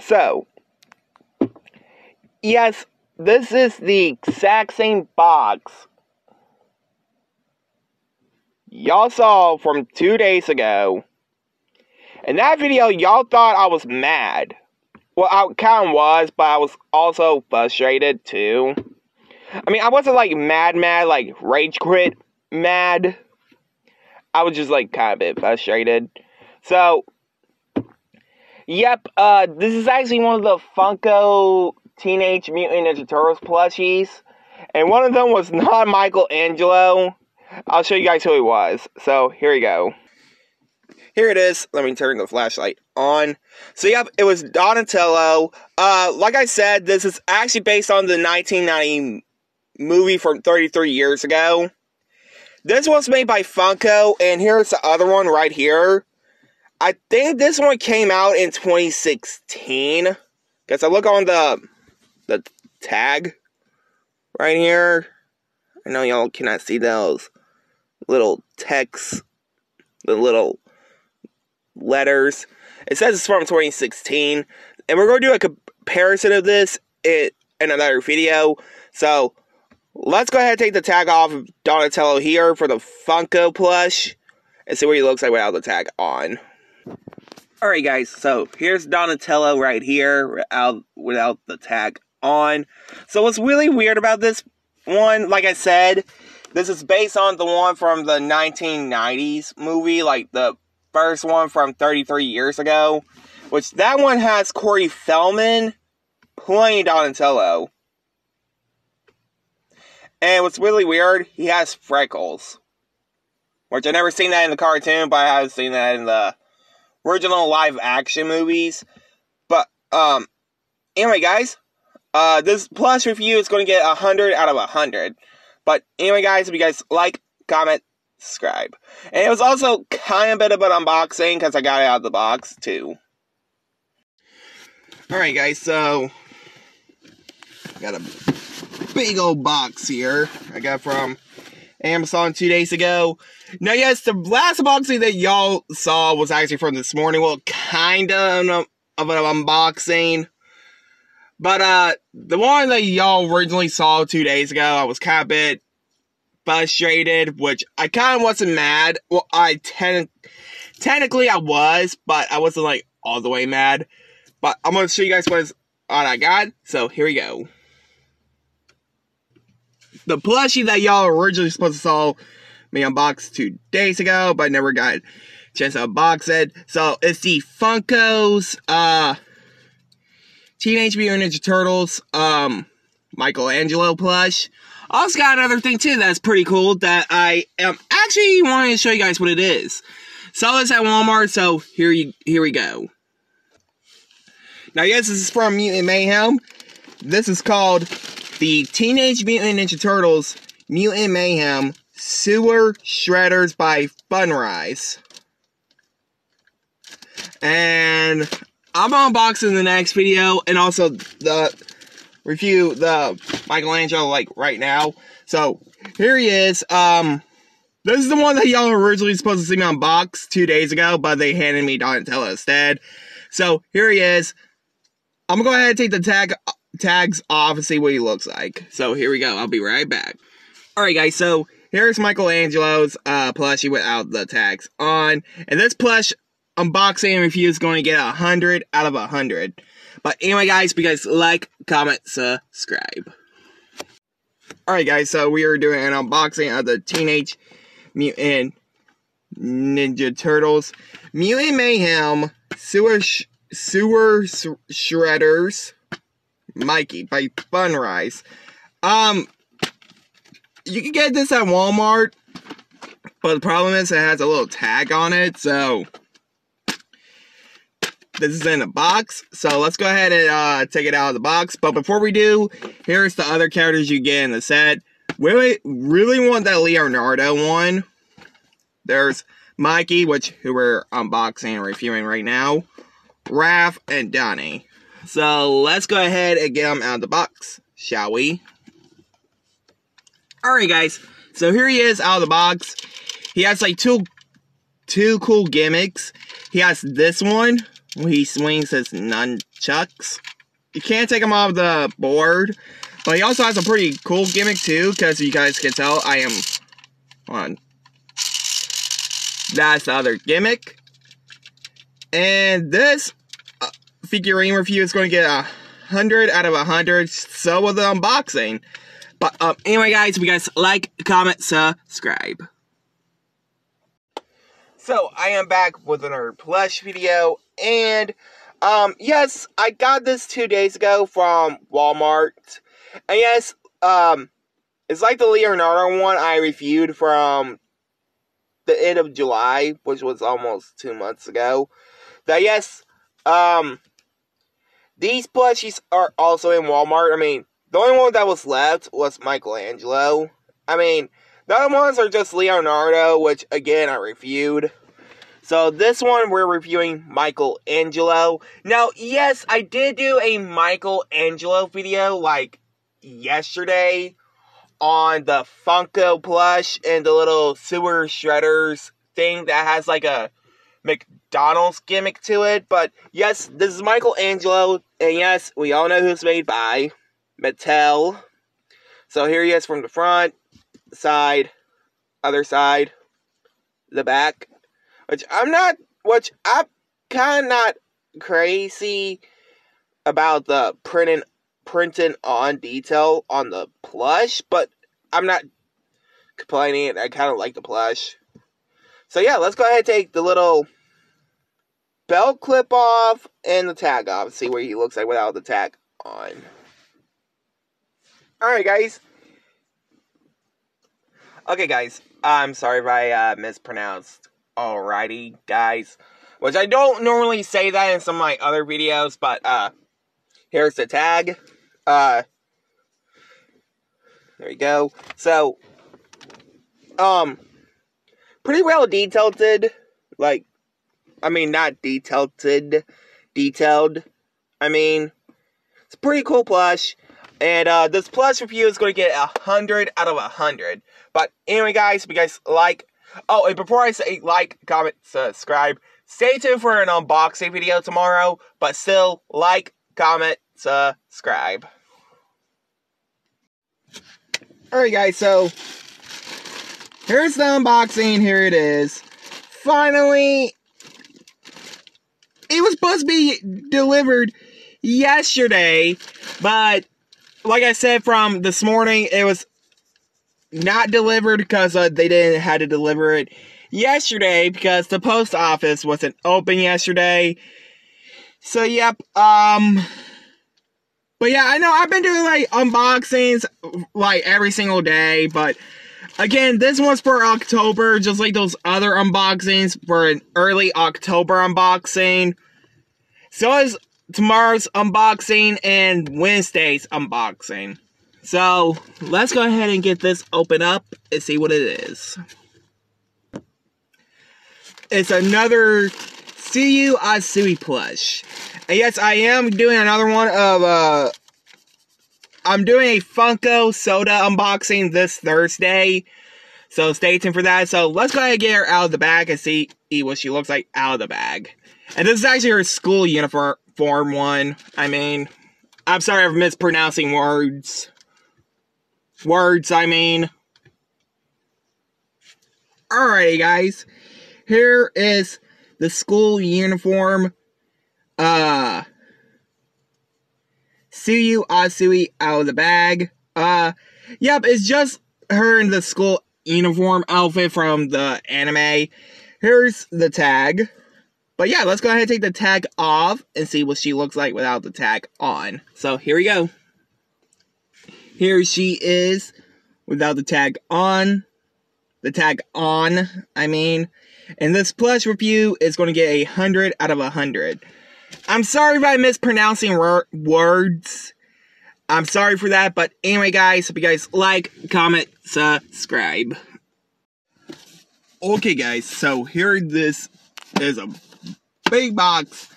So, yes, this is the exact same box y'all saw from two days ago. In that video, y'all thought I was mad. Well, I kind of was, but I was also frustrated too. I mean, I wasn't like mad, mad, like rage quit mad. I was just like kind of a bit frustrated. So, yep, uh, this is actually one of the Funko Teenage Mutant Ninja Turtles plushies. And one of them was not Michelangelo. I'll show you guys who he was. So, here we go. Here it is. Let me turn the flashlight on. So, yep, it was Donatello. Uh, like I said, this is actually based on the 1990 movie from 33 years ago. This was made by Funko, and here's the other one right here. I think this one came out in 2016. Because I look on the the tag right here. I know y'all cannot see those little text, the little letters. It says it's from 2016, and we're going to do a comparison of this in another video. So let's go ahead and take the tag off of Donatello here for the Funko plush and see what he looks like without the tag on. Alright guys, so here's Donatello right here without, without the tag on. So what's really weird about this one, like I said, this is based on the one from the 1990s movie, like the first one from 33 years ago, which that one has Corey Feldman playing Donatello. And what's really weird, he has freckles. Which I've never seen that in the cartoon, but I have seen that in the original live action movies. But, um, anyway, guys, uh, this plus review is going to get a 100 out of a 100. But anyway, guys, if you guys like, comment, subscribe. And it was also kind of bit of an unboxing because I got it out of the box, too. Alright, guys, so. Got a big old box here. I got from Amazon two days ago. Now, yes, the last unboxing that y'all saw was actually from this morning. Well, kind of of an unboxing. But uh, the one that y'all originally saw two days ago, I was kind of bit frustrated, which I kind of wasn't mad. Well, I ten- technically I was, but I wasn't like all the way mad. But I'm gonna show you guys what I got. So here we go the plushie that y'all originally supposed to saw me unbox two days ago, but never got a chance to unbox it. So it's the Funko's uh Teenage Mutant Ninja Turtles um Michelangelo plush. Also got another thing too that's pretty cool that I am actually wanting to show you guys what it is. Saw this at Walmart, so here you here we go. Now yes, this is from Mutant Mayhem. This is called the Teenage Mutant Ninja Turtles Mutant Mayhem Sewer Shredders by Funrise. And I'm unboxing the next video and also the review the Michelangelo like right now. So here he is. Um this is the one that y'all were originally supposed to see me unbox two days ago, but they handed me Donatello instead. So here he is. I'm gonna go ahead and take the tag tags off and see what he looks like. So here we go. I'll be right back. Alright guys, so here's Michelangelo's uh, plushie without the tags on. And this plush unboxing review is going to get a 100 out of a 100. But anyway guys, if you guys like, comment, subscribe. Alright guys, so we are doing an unboxing of the Teenage Mutant Ninja Turtles Mutant Mayhem Sewer, sh sewer sh Shredders Mikey by Funrise. Um, you can get this at Walmart, but the problem is it has a little tag on it, so this is in a box. So let's go ahead and uh, take it out of the box. But before we do, here's the other characters you get in the set. Really, really want that Leonardo one. There's Mikey, which who we're unboxing and reviewing right now. Raph and Donnie. So let's go ahead and get them out of the box, shall we? Alright guys, so here he is out of the box. He has like two two cool gimmicks. He has this one, where he swings his nunchucks. You can't take him off the board. But he also has a pretty cool gimmick too, because you guys can tell I am on. That's the other gimmick. And this uh, figurine review is going to get a hundred out of a hundred. So with the unboxing. But um, anyway, guys, if you guys like, comment, subscribe. So I am back with another plush video, and um, yes, I got this two days ago from Walmart. And yes, um, it's like the Leonardo one I reviewed from the end of July, which was almost two months ago. That yes, um, these plushies are also in Walmart. I mean, the only one that was left was Michelangelo. I mean, the other ones are just Leonardo, which again I reviewed. So this one we're reviewing Michelangelo. Now, yes, I did do a Michelangelo video like yesterday on the Funko plush and the little sewer shredders thing that has like a McDonald's gimmick to it. But yes, this is Michelangelo, and yes, we all know who's made by Mattel. So here he is from the front, side, other side, the back. Which I'm not, which I'm kind of not crazy about the printing printing on detail on the plush, but I'm not complaining. I kind of like the plush. So yeah, let's go ahead and take the little belt clip off and the tag off. See what he looks like without the tag on. Alright, guys. Okay, guys. I'm sorry if I uh, mispronounced. Alrighty, guys. Which I don't normally say that in some of my other videos, but uh, here's the tag. Uh, there you go. So, um, pretty well detailed. Like, I mean, not detailed. Detailed. I mean, it's pretty cool plush. And uh, this plus review is going to get a hundred out of a hundred. But anyway, guys, if you guys like, oh, and before I say like, comment, subscribe, stay tuned for an unboxing video tomorrow. But still, like, comment, subscribe. Alright guys, so here's the unboxing, here it is. Finally, it was supposed to be delivered yesterday, but like I said from this morning, it was not delivered because uh, they didn't had to deliver it yesterday because the post office wasn't open yesterday. So yep, um but yeah, I know I've been doing like unboxings like every single day, but again, this one's for October, just like those other unboxings for an early October unboxing. So is tomorrow's unboxing and Wednesday's unboxing. So let's go ahead and get this open up and see what it is. It's another See Tsuyu Asui plush. And yes, I am doing another one of, uh, I'm doing a Funko Soda unboxing this Thursday. So stay tuned for that. So let's go ahead and get her out of the bag and see what she looks like out of the bag. And this is actually her school uniform one. I mean, I'm sorry I'm mispronouncing words. Words, I mean. Alrighty, guys. Here is the school uniform uh Tsuyu Asui out of the bag. Uh yep, it's just her in the school uniform outfit from the anime. Here's the tag. But yeah, let's go ahead and take the tag off and see what she looks like without the tag on. So here we go. Here she is without the tag on. The tag on, I mean. And this plush review is going to get a 100 out of a 100. I'm sorry if I'm mispronouncing wor- words. I'm sorry for that, but anyway, guys, hope you guys like, comment, subscribe. Okay, guys, so here this is a big box,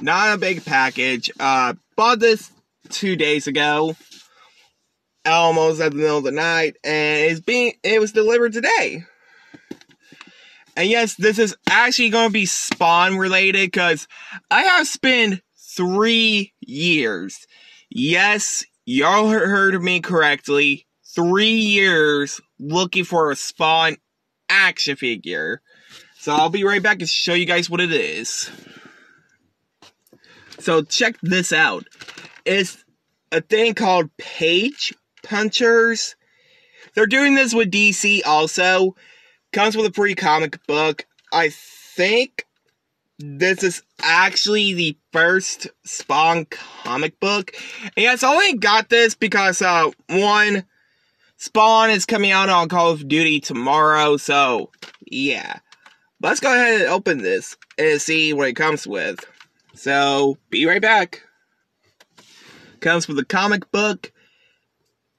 not a big package. Uh, bought this two days ago, almost at the middle of the night, and it's being it was delivered today. And yes, this is actually going to be Spawn related because I have spent three years. Yes, y'all heard me correctly. Three years looking for a Spawn action figure. So I'll be right back and show you guys what it is. So check this out. It's a thing called Page Punchers. They're doing this with DC also. Comes with a free comic book. I think this is actually the first Spawn comic book. And yes, I only got this because, uh, one, Spawn is coming out on Call of Duty tomorrow, so, yeah. Let's go ahead and open this and see what it comes with. So, be right back. Comes with a comic book.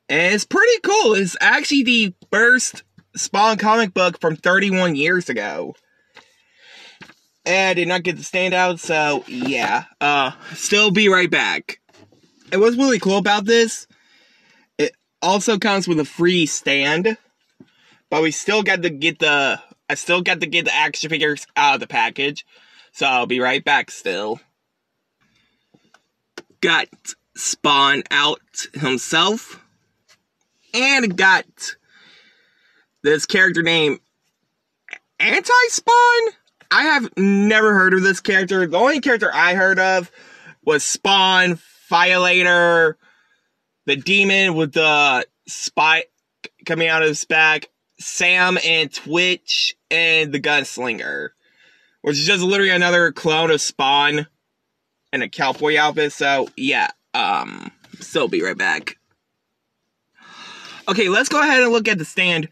And it's pretty cool. It's actually the first Spawn comic book from 31 years ago. And I did not get the standout, so yeah. Uh, still be right back. And what's really cool about this, it also comes with a free stand. But we still got to get the, I still got to get the action figures out of the package. So I'll be right back still. Got Spawn out himself. And got this character named Anti-Spawn? I have never heard of this character. The only character I heard of was Spawn, Violator, the demon with the spike coming out of his back, Sam and Twitch, and the Gunslinger. Which is just literally another clone of Spawn in a cowboy outfit. So, yeah, um, still be right back. Okay, let's go ahead and look at the stand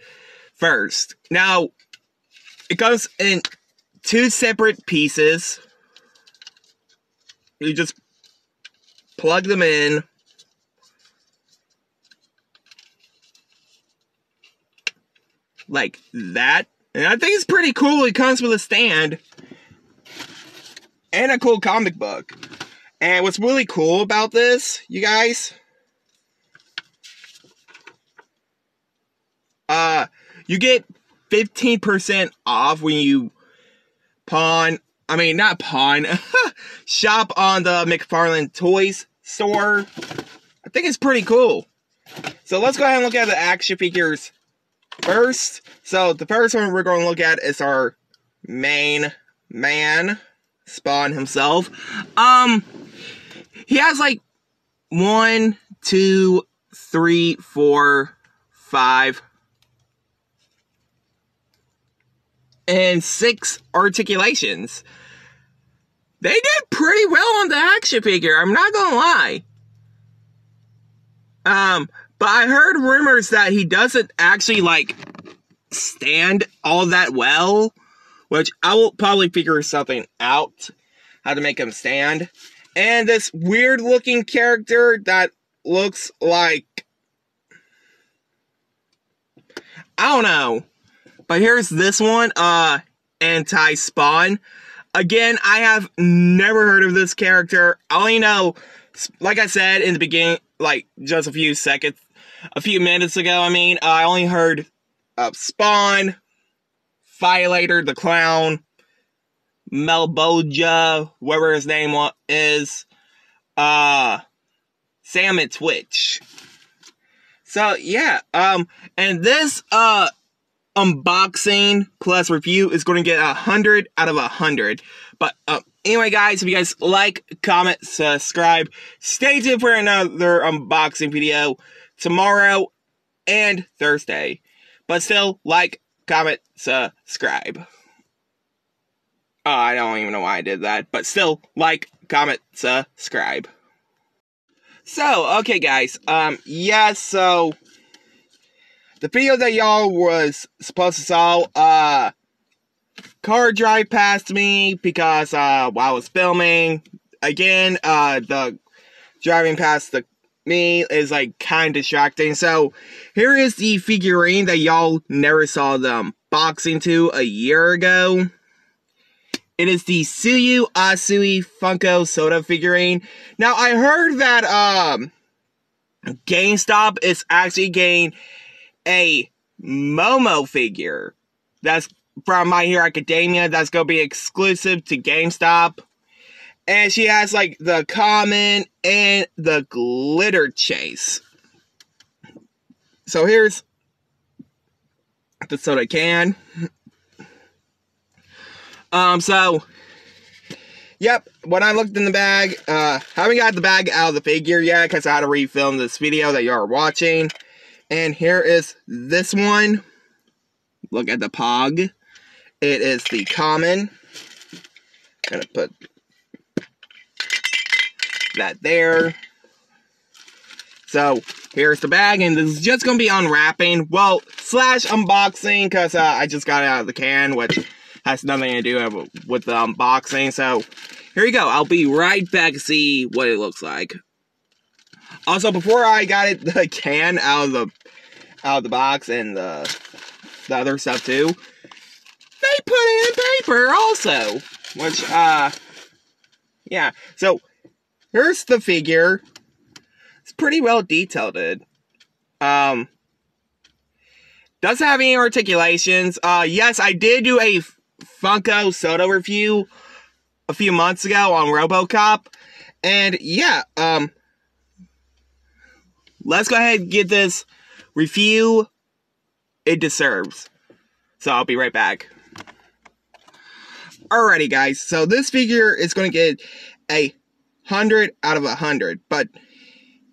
first. Now, it comes in two separate pieces. You just plug them in. Like that. And I think it's pretty cool. It comes with a stand. And a cool comic book. And what's really cool about this, you guys, uh, you get 15% off when you pawn, I mean, not pawn, shop on the McFarlane Toys store. I think it's pretty cool. So let's go ahead and look at the action figures first. So the first one we're going to look at is our main man, Spawn himself. Um, he has like one, two, three, four, five, and six articulations. They did pretty well on the action figure, I'm not gonna lie. Um, but I heard rumors that he doesn't actually like stand all that well, which I will probably figure something out how to make him stand. And this weird looking character that looks like I don't know. But here's this one, uh, Anti-Spawn. Again, I have never heard of this character. I only know, like I said in the beginning, like just a few seconds, a few minutes ago, I mean, I only heard of Spawn, Violator the Clown, Melboja, whatever his name is, uh, Sam and Twitch. So yeah, um, and this, uh, unboxing plus review is going to get a hundred out of a hundred. But uh, anyway, guys, if you guys like, comment, subscribe, stay tuned for another unboxing video tomorrow and Thursday. But still, like, comment, subscribe. Oh, I don't even know why I did that, but still, like, comment, subscribe. So, okay, guys, um, yeah, so the video that y'all was supposed to saw, uh, car drive past me because, uh, while I was filming, again, uh, the driving past the me is like kind of distracting. So here is the figurine that y'all never saw them unboxing to a year ago. It is the Tsuyu Asui Funko Soda figurine. Now I heard that um GameStop is actually getting a Momo figure that's from My Hero Academia that's gonna be exclusive to GameStop. And she has like the common and the glitter chase. So here's the soda can. Um, so Yep, when I looked in the bag, uh, haven't got the bag out of the figure yet because I had to refilm this video that you are watching. And here is this one. Look at the pog. It is the common. Gonna put that there. So here's the bag, and this is just gonna be unwrapping. Well, slash unboxing, because uh, I just got it out of the can, which has nothing to do with the unboxing. So here you go. I'll be right back to see what it looks like. Also, before I got it, the can out of the out of the box and the the other stuff too, they put it in paper also, which uh, yeah. So here's the figure. It's pretty well detailed. Um, doesn't have any articulations. Uh, yes, I did do a Funko Soda review a few months ago on RoboCop. And yeah, um, let's go ahead and get this review it deserves. So I'll be right back. Alrighty, guys. So this figure is going to get a hundred out of a hundred. But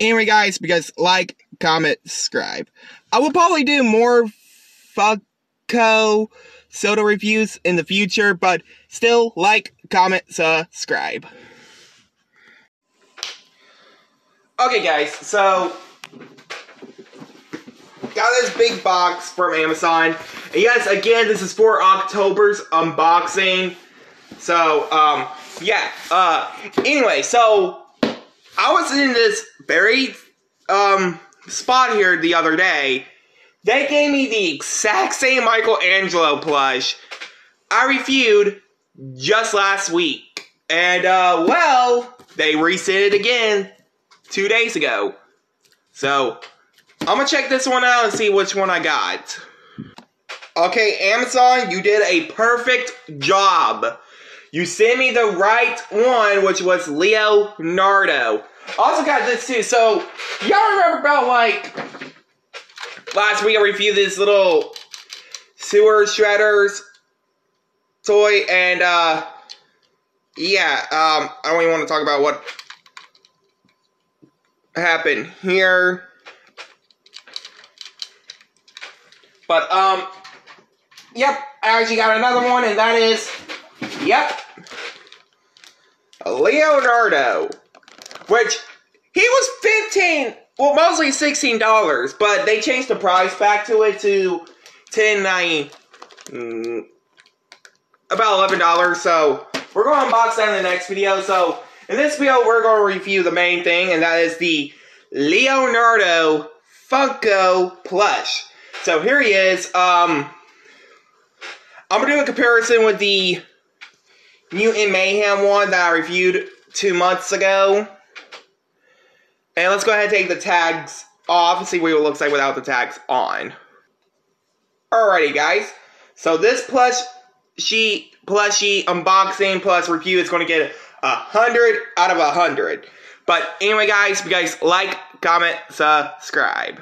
anyway, guys, because like, comment, subscribe. I will probably do more Funko soda reviews in the future, but still, like, comment, subscribe. Okay, guys, so got this big box from Amazon. And yes, again, this is for October's unboxing. So, um, yeah, uh, anyway, so I was in this very, um, spot here the other day, they gave me the exact same Michelangelo plush I reviewed just last week. And, uh, well, they reset it again two days ago. So, I'm gonna check this one out and see which one I got. Okay, Amazon, you did a perfect job. You sent me the right one, which was Leonardo. Also got this too. So, y'all remember about like last week I reviewed this little sewer shredders toy and uh yeah, um I don't even want to talk about what happened here. But um yep, I actually got another one and that is yep. Leonardo. Which he was 15 well, mostly sixteen dollars, but they changed the price back to it to ten ninety, mm, about eleven dollars. So we're going to unbox that in the next video. So in this video, we're going to review the main thing, and that is the Leonardo Funko plush. So here he is. Um, I'm gonna do a comparison with the Mutant Mayhem one that I reviewed two months ago. And let's go ahead and take the tags off and see what it looks like without the tags on. Alrighty, guys. So this plush sheet, plushie unboxing plus review is going to get a hundred out of a hundred. But anyway, guys, you guys like, comment, subscribe.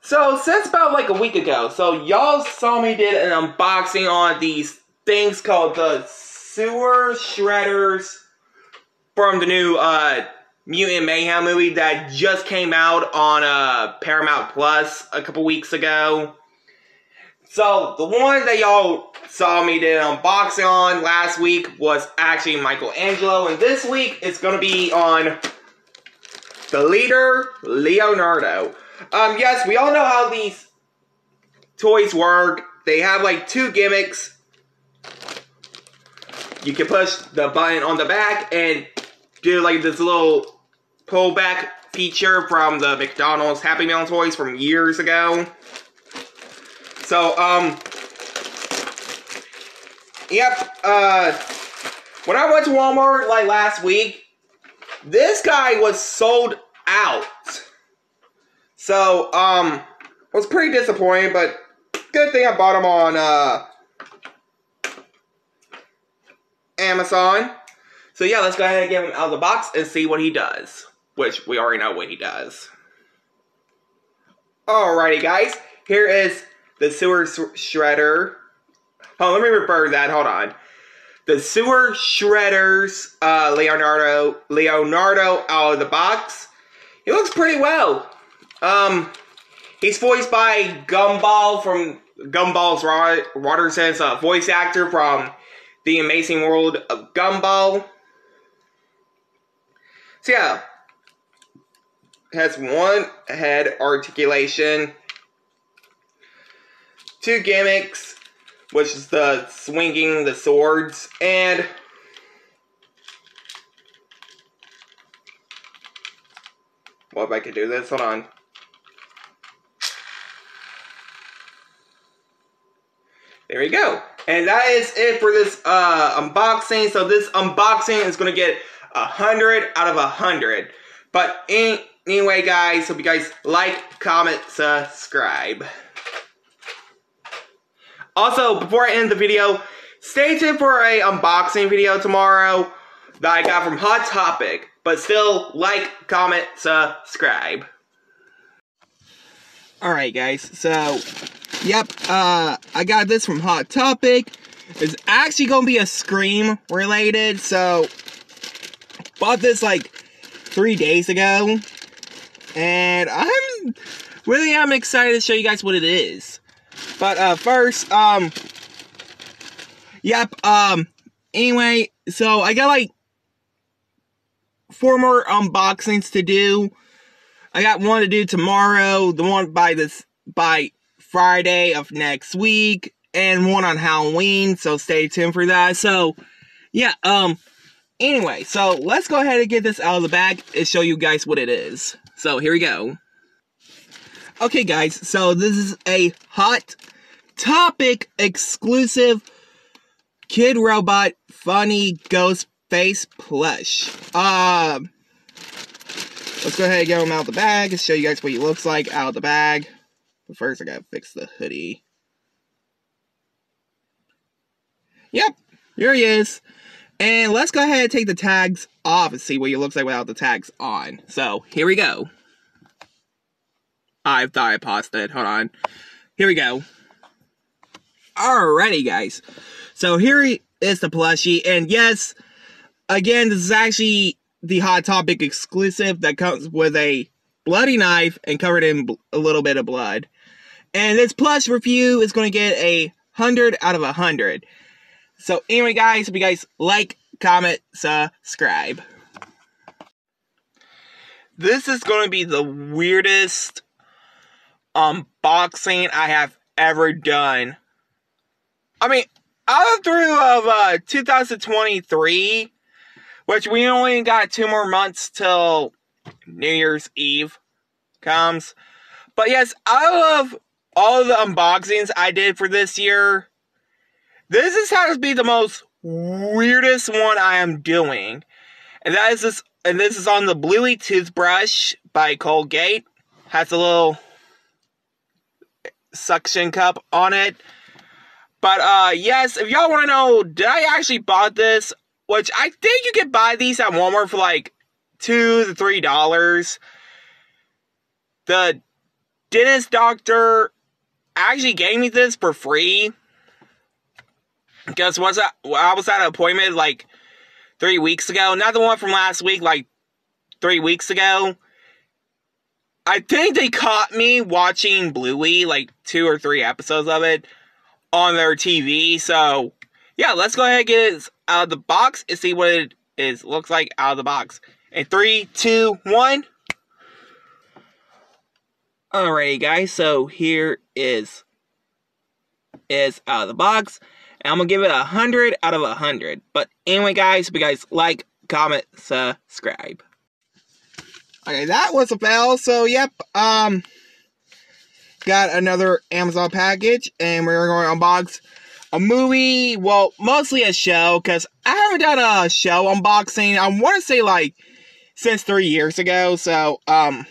So since about like a week ago, so y'all saw me did an unboxing on these things called the sewer shredders from the new uh Mutant Mayhem movie that just came out on uh, Paramount Plus a couple weeks ago. So the one that y'all saw me did unboxing on last week was actually Michelangelo, and this week it's gonna be on the leader Leonardo. Um, yes, we all know how these toys work. They have like two gimmicks. You can push the button on the back and do like this little pullback feature from the McDonald's Happy Meal toys from years ago. So, um, yep, uh, when I went to Walmart, like, last week, this guy was sold out. So, um, was pretty disappointed, but good thing I bought him on, uh, Amazon. So yeah, let's go ahead and get him out of the box and see what he does. Which we already know what he does. Alrighty guys, here is the sewer shredder. Oh, let me refer that, hold on. The sewer shredders uh, Leonardo Leonardo out of the box. He looks pretty well. Um, he's voiced by Gumball from Gumball's Watterson's uh, voice actor from The Amazing World of Gumball. So yeah, has one head articulation, two gimmicks, which is the swinging the swords, and what if I could do this? Hold on. There we go. And that is it for this uh, unboxing. So this unboxing is going to get a 100 out of a 100. But anyway, guys, hope you guys like, comment, subscribe. Also, before I end the video, stay tuned for a unboxing video tomorrow that I got from Hot Topic. But still, like, comment, subscribe. Alright, guys, so Yep, uh, I got this from Hot Topic. It's actually gonna be a Scream related, so bought this like three days ago. And I'm really I'm excited to show you guys what it is. But uh first, um Yep, um anyway, so I got like four more unboxings to do. I got one to do tomorrow, the one by this by Friday of next week and one on Halloween, so stay tuned for that. So, yeah, um, anyway, so let's go ahead and get this out of the bag and show you guys what it is. So, here we go. Okay, guys, so this is a Hot Topic exclusive Kidrobot Funny Ghost Face plush. Um, let's go ahead and get him out of the bag and show you guys what he looks like out of the bag. But first, I gotta fix the hoodie. Yep, here he is. And let's go ahead and take the tags off and see what he looks like without the tags on. So, here we go. I thought I paused it. Hold on. Here we go. Alrighty, guys. So, here is the plushie. And yes, again, this is actually the Hot Topic exclusive that comes with a bloody knife and covered in a little bit of blood. And this plus review is going to get a 100 out of a 100. So anyway, guys, if you guys like, comment, subscribe. This is going to be the weirdest unboxing I have ever done. I mean, out of through of uh, 2023, which we only got two more months till New Year's Eve comes. But yes, out of all of the unboxings I did for this year, this is has to be the most weirdest one I am doing. And that is this and this is on the Bluey toothbrush by Colgate. Has a little suction cup on it. But uh yes, if y'all want to know, did I actually bought this? Which I think you can buy these at Walmart for like two to three dollars. The dentist doctor actually gave me this for free. Because was I was at an appointment like three weeks ago. Not the one from last week, like three weeks ago. I think they caught me watching Bluey, like two or three episodes of it, on their TV. So, yeah, let's go ahead and get it out of the box and see what it is looks like out of the box. In three, two, one. Alrighty, guys. So here is is out of the box. And I'm gonna give it a hundred out of a hundred. But anyway, guys, if you guys like, comment, subscribe. Okay, that was a fail. So yep, um, got another Amazon package, and we're going to unbox a movie. Well, mostly a show because I haven't done a show unboxing. I want to say like since three years ago. So um,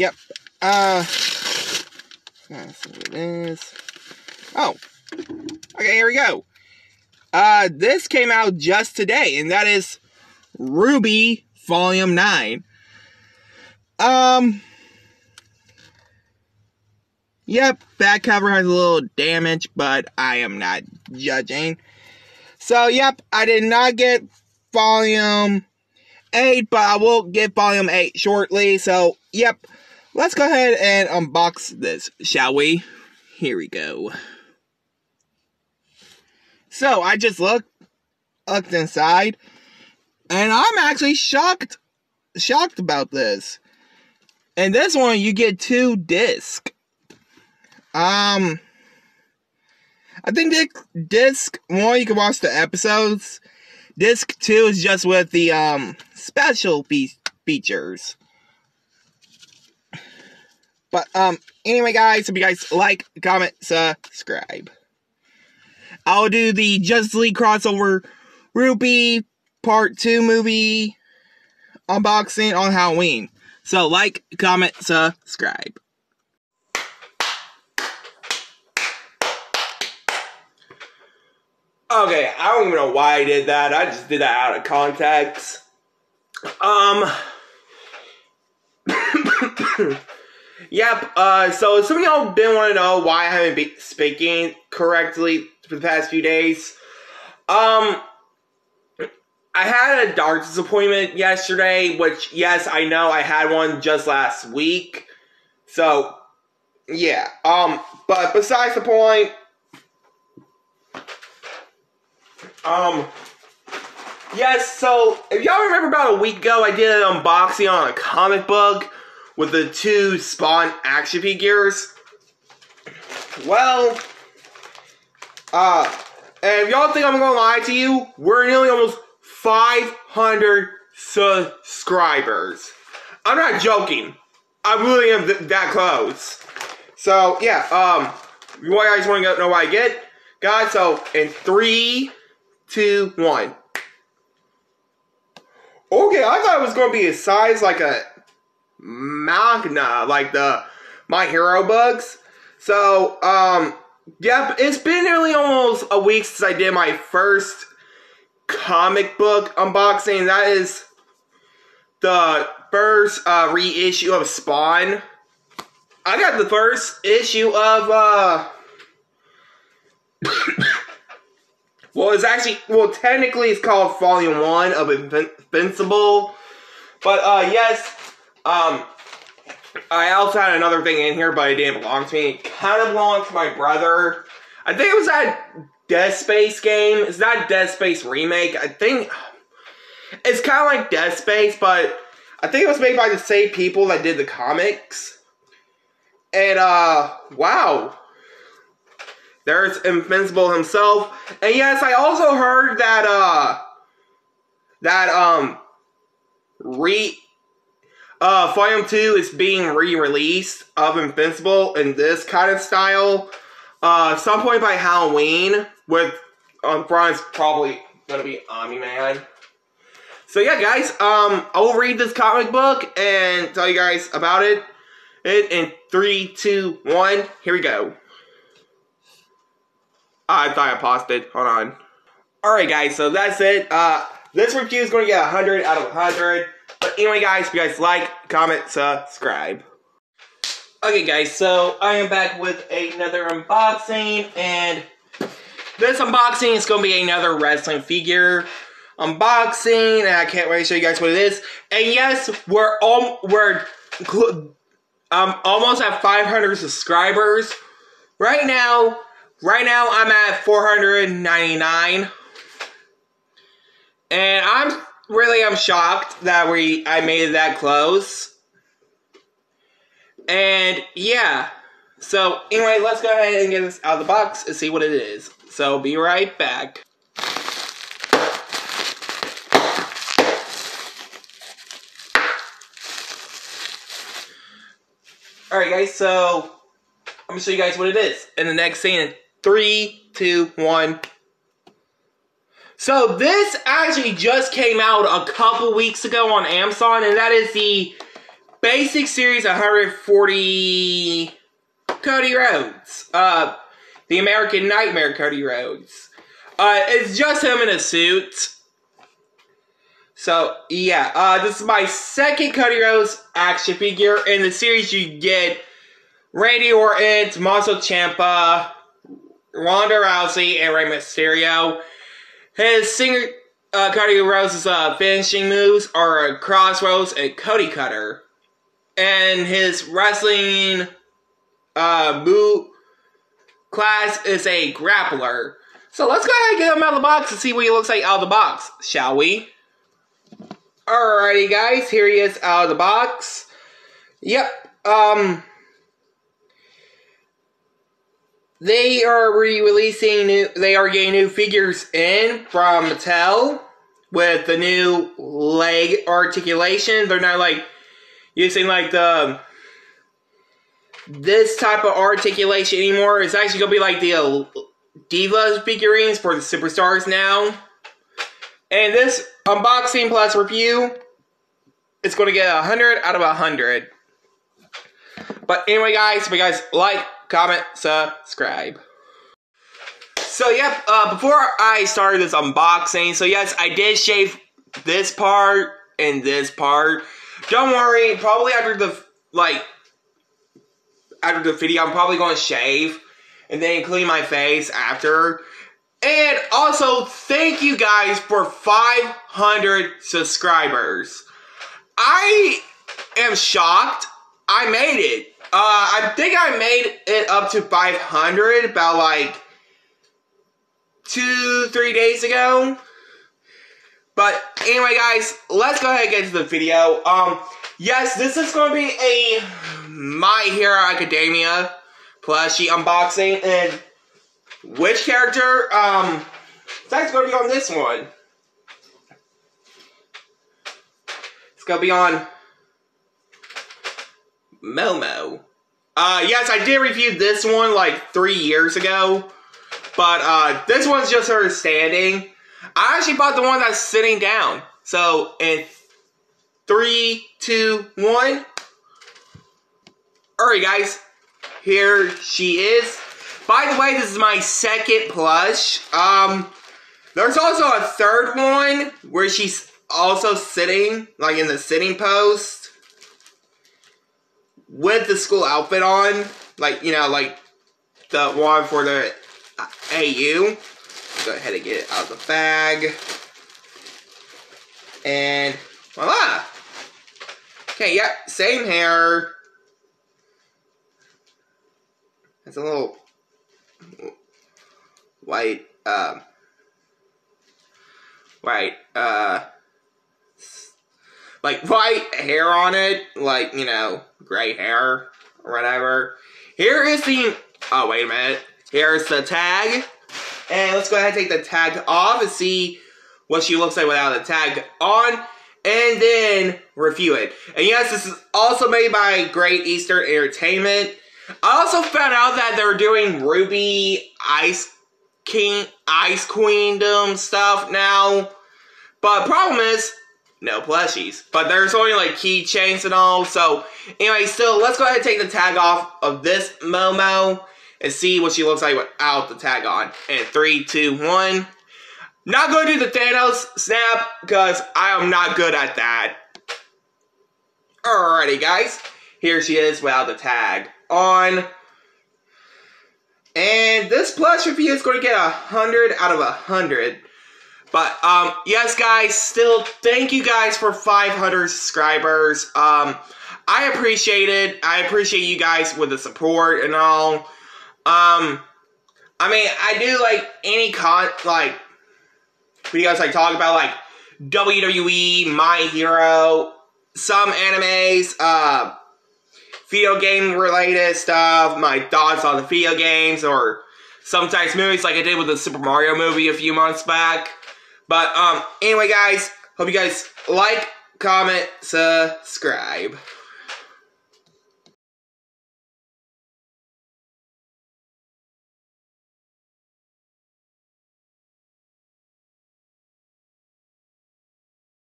Yep. Uh, that's what it is. Oh. Okay, here we go. uh, this came out just today, and that is RWBY Volume 9. Um, yep, back cover has a little damage, but I am not judging. So, yep, I did not get Volume 8, but I will get Volume 8 shortly. So, yep, let's go ahead and unbox this, shall we? Here we go. So, I just looked, looked inside, and I'm actually shocked, shocked about this. And this one, you get two disc. Um, I think disc one, you can watch the episodes. Disc two is just with the um special fe- features. But um, anyway, guys, if you guys like, comment, subscribe. I'll do the Justice League crossover RWBY Part Two movie unboxing on Halloween. So, like, comment, subscribe. Okay, I don't even know why I did that. I just did that out of context. Um. Yep. Uh. So some of y'all been want to know why I haven't been speaking correctly for the past few days. Um. I had a doctor's appointment yesterday, which yes, I know I had one just last week. So, yeah. Um. But besides the point. Um, yes, so if y'all remember about a week ago, I did an unboxing on a comic book with the two Spawn action figures. Well, uh, and if y'all think I'm gonna lie to you, we're nearly almost 500 subscribers. I'm not joking. I really am th that close. So, yeah, um, you guys want to know what I get? Guys, so in three, two, one. Okay, I thought it was going to be a size like a Manga, like the My Hero books. So, um, yep, it's been nearly almost a week since I did my first comic book unboxing. That is the first uh, reissue of Spawn. I got the first issue of uh Well, it's actually well, technically, it's called Volume One of Invincible, but uh, yes, um, I also had another thing in here, but it didn't belong to me. It kind of belonged to my brother. I think it was that Dead Space game. It's not Dead Space remake. I think it's kind of like Dead Space, but I think it was made by the same people that did the comics. And uh, wow, there's Invincible himself. And yes, I also heard that uh that um re uh Volume 2 is being re-released of Invincible in this kind of style. Uh some point by Halloween with um Brian's probably gonna be Omni Man. So yeah guys, um I'll read this comic book and tell you guys about it. It in three, two, one, here we go. I thought I paused it. Hold on. Alright, guys, so that's it. Uh, this review is going to get 100 out of 100. But anyway, guys, if you guys like, comment, subscribe. Okay, guys, so I am back with another unboxing, and this unboxing is going to be another wrestling figure unboxing, and I can't wait to show you guys what it is. And yes, we're all we're um almost at 500 subscribers right now. Right now, I'm at 499. And I'm really I'm shocked that we I made that close. And yeah. So anyway, let's go ahead and get this out of the box and see what it is. So be right back. Alright guys, so I'm gonna show you guys what it is in the next scene. Three, two, one. So this actually just came out a couple weeks ago on Amazon, and that is the Basic Series 140 Cody Rhodes. Uh, the American Nightmare Cody Rhodes. Uh, it's just him in a suit. So yeah, uh, this is my second Cody Rhodes action figure in the series. You get Randy Orton, Tommaso Ciampa, Ronda Rousey, and Rey Mysterio. His singer uh, Cody Rhodes' uh, finishing moves are a Cross Rhodes and Cody Cutter, and his wrestling uh, move class is a grappler. So let's go ahead and get him out of the box and see what he looks like out of the box, shall we? Alrighty, guys, here he is out of the box. Yep, um, they are re-releasing new, they are getting new figures in from Mattel with the new leg articulation. They're not like using like the this type of articulation anymore. It's actually gonna be like the uh, Divas figurines for the superstars now. And this unboxing plus review going to get a 100 out of a 100. But anyway, guys, if you guys like, comment, subscribe. So, yep, uh, before I started this unboxing, so yes, I did shave this part and this part. Don't worry, probably after the, like, after the video, I'm probably going to shave and then clean my face after. And also, thank you guys for 500 subscribers. I am shocked. I made it. Uh, I think I made it up to 500 about like two, three days ago. But anyway, guys, let's go ahead and get to the video. Um, yes, this is going to be a My Hero Academia plushie unboxing, and which character? Um, that's going to be on this one. It's going to be on Momo. Uh, yes, I did review this one like three years ago, but uh, this one's just her standing. I actually bought the one that's sitting down. So, in three, two, one. Alright, guys. Here she is. By the way, this is my second plush. Um, there's also a third one where she's also sitting, like in the sitting post, with the school outfit on. Like, you know, like the one for the AU. Go ahead and get it out of the bag. And voila! Okay, yeah, same hair. It's a little white, uh, white, uh, like white hair on it, like, you know, gray hair or whatever. Here is the, oh, wait a minute. Here's the tag. And let's go ahead and take the tag off and see what she looks like without the tag on. And then review it. And yes, this is also made by Great Eastern Entertainment. I also found out that they're doing RWBY Ice King, Ice Queendom stuff now. But problem is, no plushies. But there's only like keychains and all. So anyway, still, let's go ahead and take the tag off of this Momo and see what she looks like without the tag on. And three, two, one. Not to do the Thanos snap because I am not good at that. Alrighty, guys. Here she is without the tag on. And this plush review is going to get a 100 out of a 100. But, um, yes, guys, still, thank you guys for 500 subscribers. Um, I appreciate it. I appreciate you guys with the support and all. Um, I mean, I do, like, any con, like, videos like talk about, like, WWE, My Hero, some animes, uh, video game related stuff, my thoughts on the video games, or sometimes movies like I did with the Super Mario movie a few months back. But um, anyway, guys, hope you guys like, comment, subscribe.